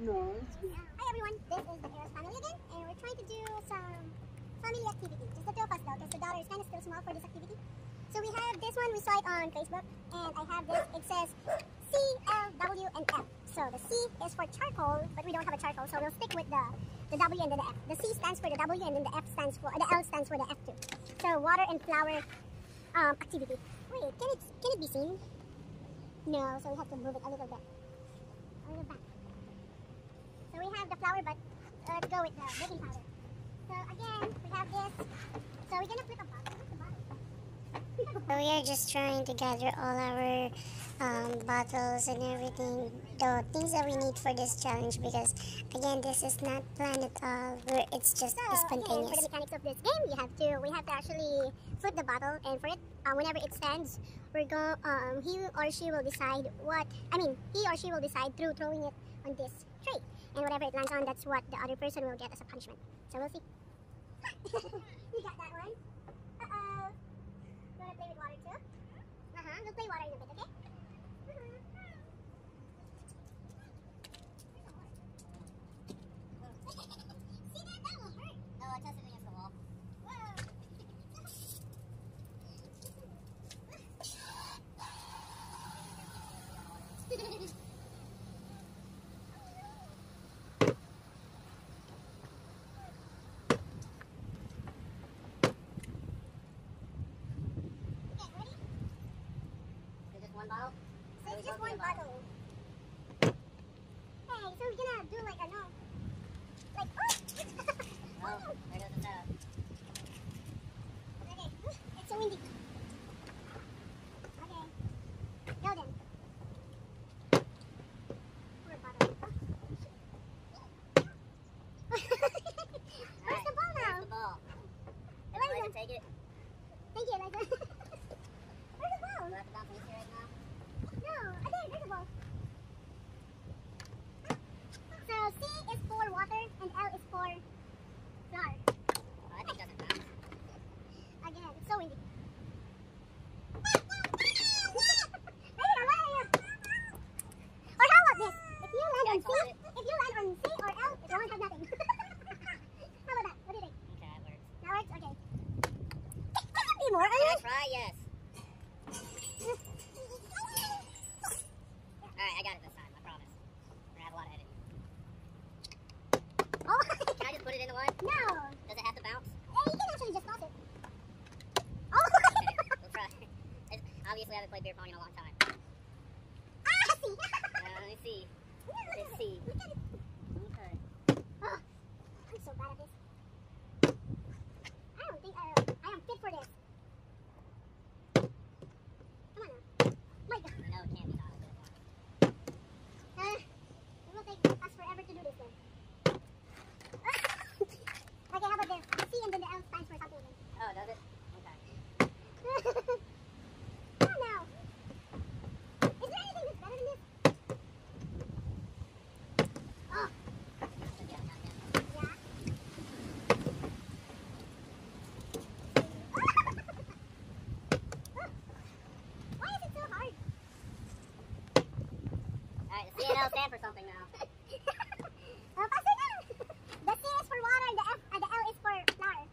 no. Hi everyone, this is the Eiras family again, and we're trying to do some family activity. Just the two of us though, because the daughter is kind of still small for this activity. So we have this one, we saw it on Facebook, and I have this, it says C, L, W, and F. So the C is for charcoal, but we don't have a charcoal, so we'll stick with the, the W and then the F. The C stands for the W, and then the F stands for, the L stands for the F2. So water and flour um, activity. Wait, can it, can it be seen? No, so we have to move it a little bit. A little back. So we have the flour, but uh, let's go with the baking powder. So again, we have this. So we're gonna flip a bottle. Where's the bottle? So we are just trying to gather all our um, bottles and everything, the things that we need for this challenge because again this is not planned at all. We're, it's just So again, for spontaneous. the mechanics of this game, you have to we have to actually flip the bottle, and for it, uh, whenever it stands, we're go um he or she will decide what I mean he or she will decide through throwing it on this tray, and whatever it lands on, that's what the other person will get as a punishment. So we'll see. you got that one. Uh oh. Wanna play with water too? Uh huh. We'll play water in a bit, okay? See that? That will hurt. No, I tested against the wall. Whoa. Okay, ready? Is this one bottle? So it's just one bottle. Hey, so we're gonna do like a no. Like, oh! Oh, there goes the setup. Okay, it's so windy. Okay, go then. Pour a bottle. Where's the ball now? There's the ball. Eliza. Go ahead and take it. Thank you, Eliza. Where's the ball? Do I have to bounce this right now? No, I think there's a ball. So C is for water and L is for flour. Oh, I think it doesn't bounce. Again, it's so windy. Hey, where are you? Or how about this? If you land Yeah, on C, call it. if you land on C or L, it won't have nothing. how about that? What do you think? Okay, that works. That works? Okay. Can it be more? Can I Ernest? try? Yes. Alright, I got it this time, I promise. We're gonna have a lot of editing. Oh, Can I just put it in the one? no. Does it have to bounce? Hey, you can actually just toss it. Oh, Okay, we'll try. It's- Obviously, I haven't played beer pong in a long time. ah, see. Uh, let me see. Let's see. Look at it. Okay. Oh, Bad at this. I don't think I, I am fit for this. Come on now. My God. I know it can't be done. Uh, it will take us forever to do this then. okay, how about this? The C and then the L stands for something then. Oh, does it? Okay. oh no. Is there anything that's better than this? Oh, Should be able to count it. yeah. Why is it so hard? Alright, the C and L stand for something now. Oh, pass it down. The C is for water and the F and the L is for flour.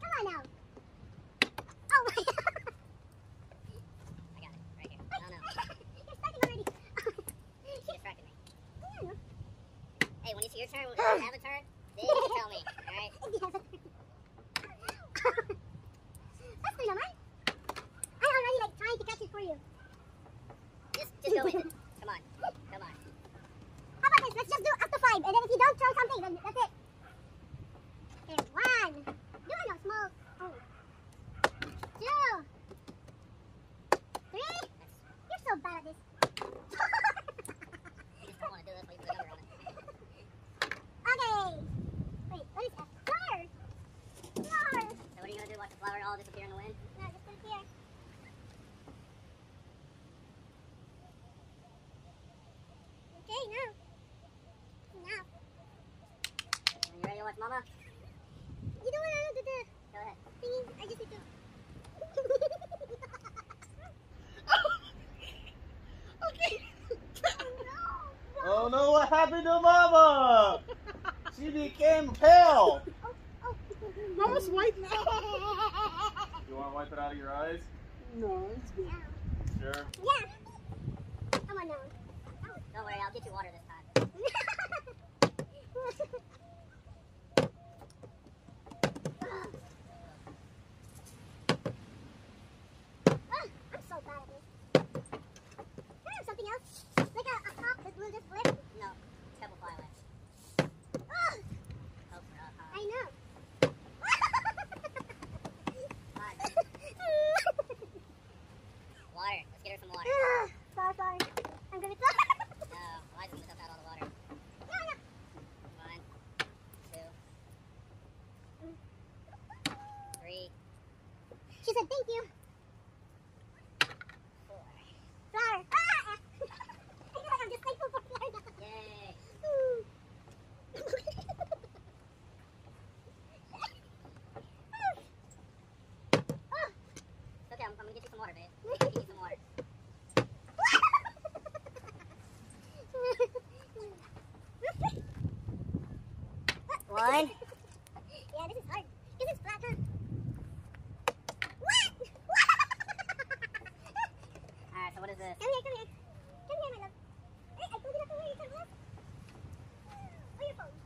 Come on now. Oh my god. I got it. Right here. No, no. You're starting already. She distracted me. Yeah, no. Hey, when it's your turn, you have a turn, then you tell me. Alright? That's good naman. I'm already like trying to catch it for you. Just, just go with it. disappear in the wind? No, just here. Okay, now. Now. Are you ready to watch Mama? You know what? I don't do the Go ahead. thingy. I just need to... oh, no, no. oh no, what happened to Mama? she became pale. Oh, oh. Mama's white now. You want to wipe it out of your eyes? No, it's good. Sure? Yeah. Come on now. Don't worry, I'll get you water this Water. Let's get her some water. Sorry, sorry. I'm gonna die. no, Eliza's gonna dump out all the water. No, no. One, two, three. She said thank you. What is this? Come here, come here. Come here, my love. I, I told you not to worry, it's a Oh, your phone.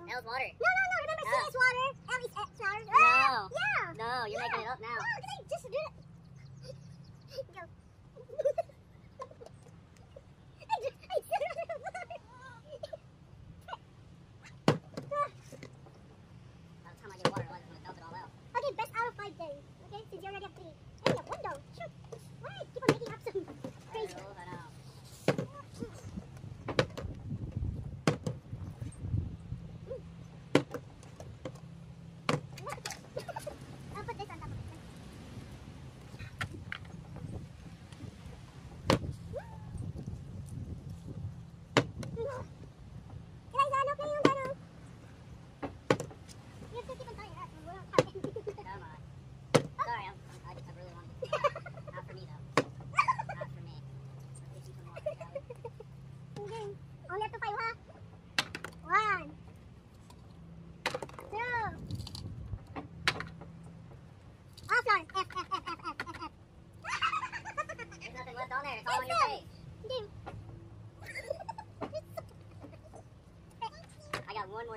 Water. No, no, no. Remember, C oh. is water. No. Yeah. No, you're yeah. making it up now. No, because I just did it.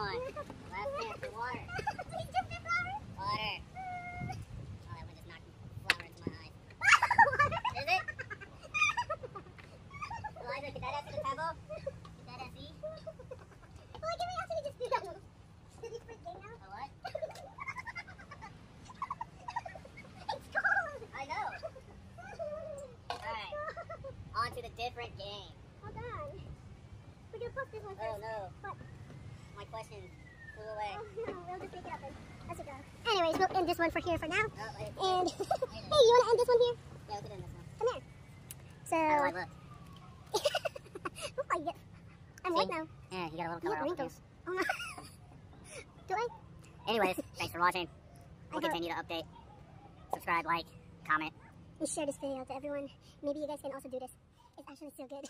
one. Last chance for water. Please drip the flour. Water. Oh, that one just knocked flour into my eyes. Is it? Eliza, could that answer the pebble? Could that answer? Well, can we actually just do that? Did you freak game now? A what? it's cold. I know. Alright, on to the different game. Hold on. We're gonna post this one Oh first. no, What? my question flew away. Oh no, we'll just make it up then. As we go. Anyways, we'll end this one for here for now. Oh. And hey, you wanna end this one here? Yeah, we could end this one. Come here. So. Do I look? oh my god. I'm See? white now. Yeah, you got a little You color of wrinkles. Oh no. Do I? Anyways, thanks for watching. We'll continue to update. Subscribe, like, comment. And share this video to everyone. Maybe you guys can also do this. It's actually so good.